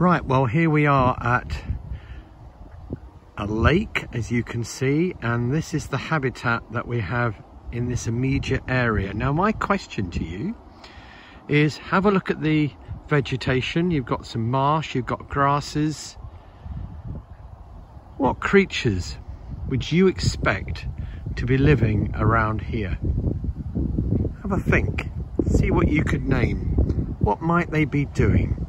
Right, well here we are at a lake as you can see and this is the habitat that we have in this immediate area. Now my question to you is have a look at the vegetation. You've got some marsh, you've got grasses. What creatures would you expect to be living around here? Have a think. See what you could name. What might they be doing?